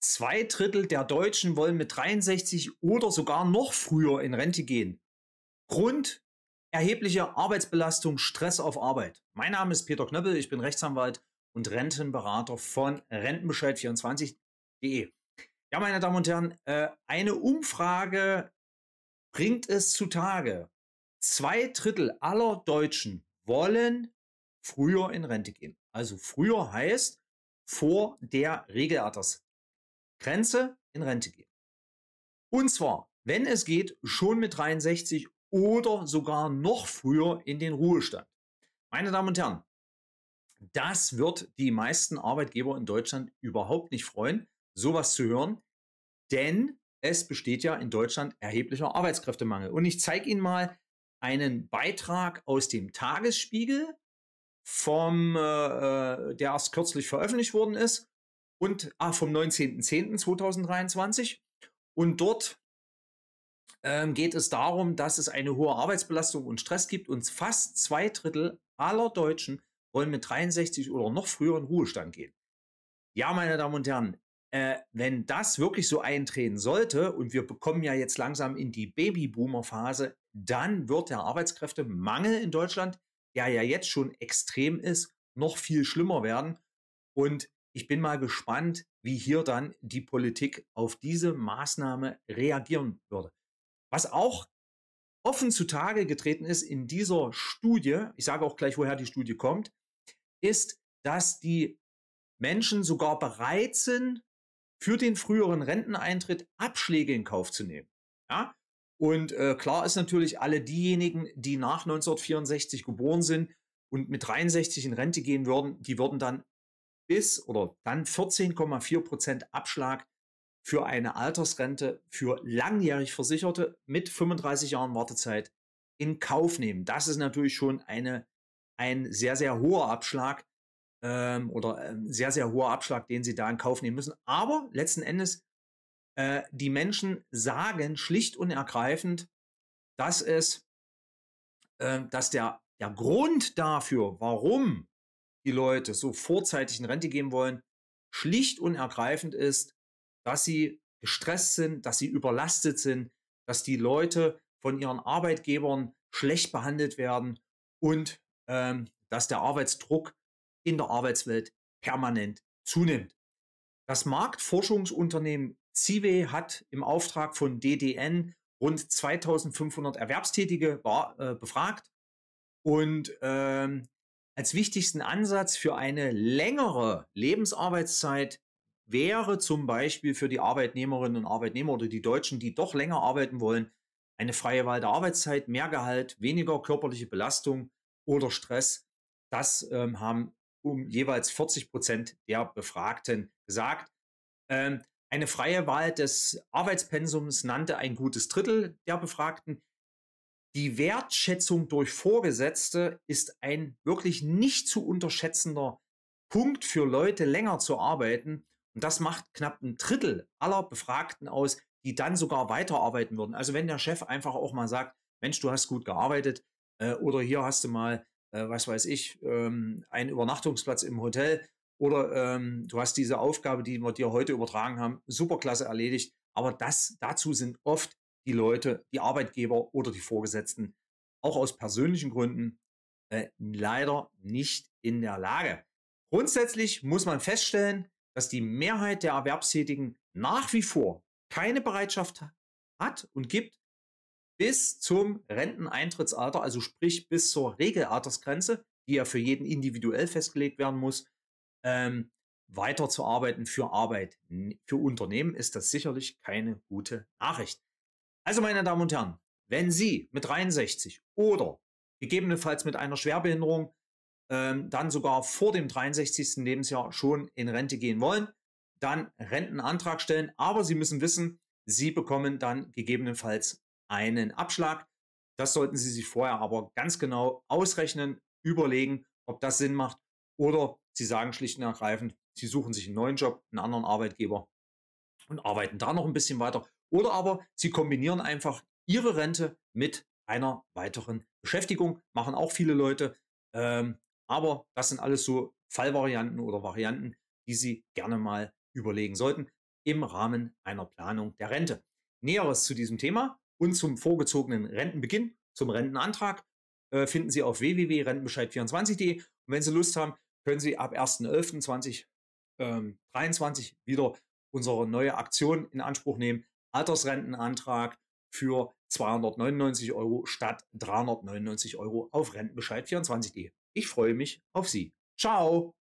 Zwei Drittel der Deutschen wollen mit 63 oder sogar noch früher in Rente gehen. Grund erhebliche Arbeitsbelastung, Stress auf Arbeit. Mein Name ist Peter Knöppel, ich bin Rechtsanwalt und Rentenberater von Rentenbescheid24.de. Ja, meine Damen und Herren, äh, eine Umfrage bringt es zutage. Zwei Drittel aller Deutschen wollen früher in Rente gehen. Also früher heißt vor der Regelaltersgrenze in Rente gehen. Und zwar, wenn es geht, schon mit 63 oder sogar noch früher in den Ruhestand. Meine Damen und Herren, das wird die meisten Arbeitgeber in Deutschland überhaupt nicht freuen, sowas zu hören, denn es besteht ja in Deutschland erheblicher Arbeitskräftemangel. Und ich zeige Ihnen mal einen Beitrag aus dem Tagesspiegel, vom, äh, äh der erst kürzlich veröffentlicht worden ist und ah, vom 19.10.2023. Und dort ähm, geht es darum, dass es eine hohe Arbeitsbelastung und Stress gibt und fast zwei Drittel aller Deutschen wollen mit 63 oder noch früher in Ruhestand gehen. Ja, meine Damen und Herren, äh, wenn das wirklich so eintreten sollte und wir bekommen ja jetzt langsam in die Babyboomer-Phase, dann wird der Arbeitskräftemangel in Deutschland, der ja jetzt schon extrem ist, noch viel schlimmer werden. Und ich bin mal gespannt, wie hier dann die Politik auf diese Maßnahme reagieren würde. Was auch offen zutage getreten ist in dieser Studie, ich sage auch gleich, woher die Studie kommt, ist, dass die Menschen sogar bereit sind, für den früheren Renteneintritt Abschläge in Kauf zu nehmen. Ja? Und äh, klar ist natürlich, alle diejenigen, die nach 1964 geboren sind und mit 63 in Rente gehen würden, die würden dann bis oder dann 14,4 Prozent Abschlag für eine Altersrente für langjährig Versicherte mit 35 Jahren Wartezeit in Kauf nehmen. Das ist natürlich schon eine, ein sehr, sehr hoher Abschlag ähm, oder ein ähm, sehr, sehr hoher Abschlag, den sie da in Kauf nehmen müssen. Aber letzten Endes, äh, die Menschen sagen schlicht und ergreifend, dass es, äh, dass der, der Grund dafür, warum die Leute so vorzeitig in Rente gehen wollen, schlicht und ergreifend ist, dass sie gestresst sind, dass sie überlastet sind, dass die Leute von ihren Arbeitgebern schlecht behandelt werden und ähm, dass der Arbeitsdruck in der Arbeitswelt permanent zunimmt. Das Marktforschungsunternehmen CIVE hat im Auftrag von DDN rund 2500 Erwerbstätige äh, befragt und ähm, als wichtigsten Ansatz für eine längere Lebensarbeitszeit wäre zum Beispiel für die Arbeitnehmerinnen und Arbeitnehmer oder die Deutschen, die doch länger arbeiten wollen, eine freie Wahl der Arbeitszeit, mehr Gehalt, weniger körperliche Belastung oder Stress. Das ähm, haben um jeweils 40 Prozent der Befragten gesagt. Ähm, eine freie Wahl des Arbeitspensums nannte ein gutes Drittel der Befragten. Die Wertschätzung durch Vorgesetzte ist ein wirklich nicht zu unterschätzender Punkt für Leute, länger zu arbeiten und das macht knapp ein Drittel aller Befragten aus, die dann sogar weiterarbeiten würden. Also wenn der Chef einfach auch mal sagt, Mensch, du hast gut gearbeitet äh, oder hier hast du mal, äh, was weiß ich, ähm, einen Übernachtungsplatz im Hotel oder ähm, du hast diese Aufgabe, die wir dir heute übertragen haben, superklasse erledigt. Aber das, dazu sind oft die Leute, die Arbeitgeber oder die Vorgesetzten auch aus persönlichen Gründen äh, leider nicht in der Lage. Grundsätzlich muss man feststellen, dass die Mehrheit der Erwerbstätigen nach wie vor keine Bereitschaft hat und gibt, bis zum Renteneintrittsalter, also sprich bis zur Regelaltersgrenze, die ja für jeden individuell festgelegt werden muss, ähm, weiterzuarbeiten für Arbeit. Für Unternehmen ist das sicherlich keine gute Nachricht. Also meine Damen und Herren, wenn Sie mit 63 oder gegebenenfalls mit einer Schwerbehinderung ähm, dann sogar vor dem 63. Lebensjahr schon in Rente gehen wollen, dann Rentenantrag stellen. Aber Sie müssen wissen, Sie bekommen dann gegebenenfalls einen Abschlag. Das sollten Sie sich vorher aber ganz genau ausrechnen, überlegen, ob das Sinn macht. Oder Sie sagen schlicht und ergreifend, Sie suchen sich einen neuen Job, einen anderen Arbeitgeber und arbeiten da noch ein bisschen weiter. Oder aber Sie kombinieren einfach Ihre Rente mit einer weiteren Beschäftigung. Machen auch viele Leute. Ähm, aber das sind alles so Fallvarianten oder Varianten, die Sie gerne mal überlegen sollten. im Rahmen einer Planung der Rente. Näheres zu diesem Thema und zum vorgezogenen Rentenbeginn, zum Rentenantrag äh, finden Sie auf www.rentenbescheid24.de. Und wenn Sie Lust haben, können Sie ab 1.11.2023 ähm, wieder unsere neue Aktion in Anspruch nehmen. Altersrentenantrag für 299 Euro statt 399 Euro auf rentenbescheid24.de. Ich freue mich auf Sie. Ciao!